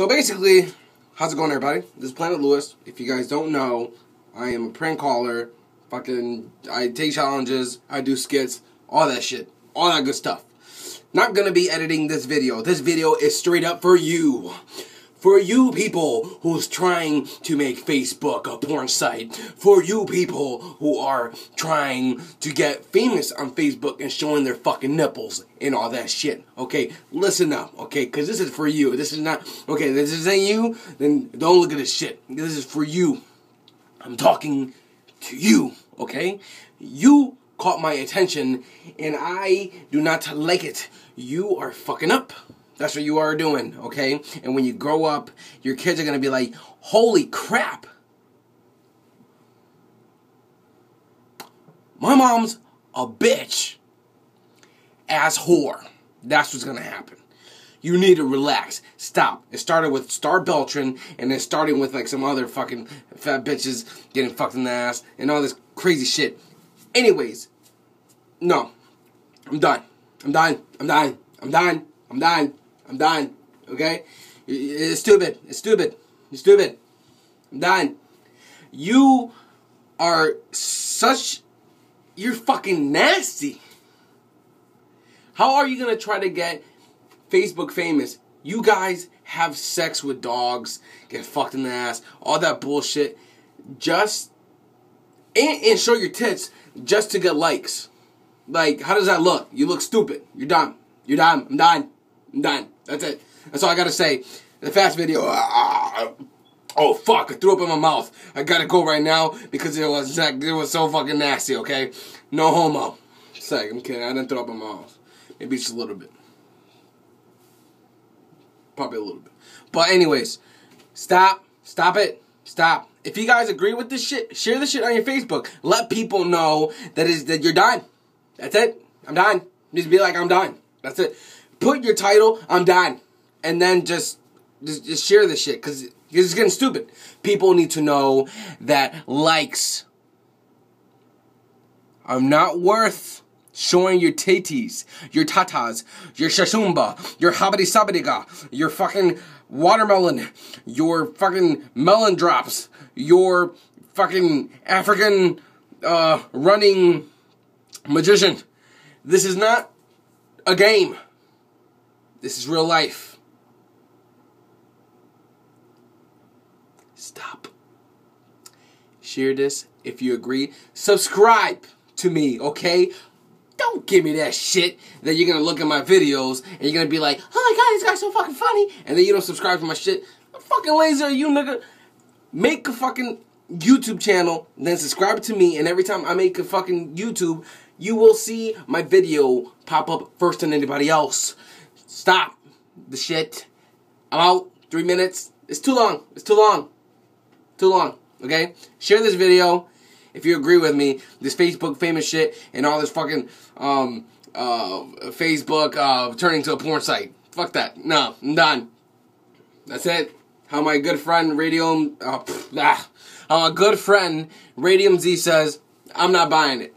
So basically, how's it going, everybody? This is Planet Luis. If you guys don't know, I am a prank caller. Fucking, I take challenges, I do skits, all that shit, all that good stuff. Not gonna be editing this video. This video is straight up for you. For you people who's trying to make Facebook a porn site. For you people who are trying to get famous on Facebook and showing their fucking nipples and all that shit. Okay, listen up, okay? Because this is for you. This is not, okay, this isn't you, then don't look at this shit. This is for you. I'm talking to you, okay? You caught my attention and I do not like it. You are fucking up. That's what you are doing, okay? And when you grow up, your kids are gonna be like, holy crap! My mom's a bitch. Ass whore. That's what's gonna happen. You need to relax. Stop. It started with Star Beltran, and then starting with like some other fucking fat bitches getting fucked in the ass and all this crazy shit. Anyways, no. I'm done. I'm done. I'm done. I'm done. I'm done. I'm done. Okay? It's stupid. It's stupid. It's stupid. I'm done. You are such. You're fucking nasty. How are you gonna try to get Facebook famous? You guys have sex with dogs, get fucked in the ass, all that bullshit, just and, and show your tits just to get likes. Like, how does that look? You look stupid. You're done. You're done. I'm done. I'm done. That's it. That's all I gotta say. The fast video. Uh, oh fuck! I threw up in my mouth. I gotta go right now because it was it was so fucking nasty. Okay, no homo. Say, I'm kidding. I didn't throw up in my mouth. Maybe just a little bit. Probably a little bit. But anyways, stop. Stop it. Stop. If you guys agree with this shit, share this shit on your Facebook. Let people know that is that you're done. That's it. I'm done. Just be like I'm done. That's it put your title, I'm done. And then just just, just share this shit because it's getting stupid. People need to know that likes are not worth showing your titties, your tatas, your shashumba, your habadi sabadiga, your fucking watermelon, your fucking melon drops, your fucking African uh, running magician. This is not a game. This is real life. Stop. Share this if you agree. Subscribe to me, okay? Don't give me that shit that you're gonna look at my videos and you're gonna be like, oh my god, this guy's so fucking funny, and then you don't subscribe to my shit. What fucking lazy are you, nigga? Make a fucking YouTube channel, then subscribe to me, and every time I make a fucking YouTube, you will see my video pop up first than anybody else. Stop the shit. I'm out. Three minutes. It's too long. It's too long. Too long. Okay? Share this video if you agree with me. This Facebook famous shit and all this fucking um uh Facebook uh turning to a porn site. Fuck that. No, I'm done. That's it. How my good friend Radium uh, pff, ah, how my good friend Radium Z says, I'm not buying it.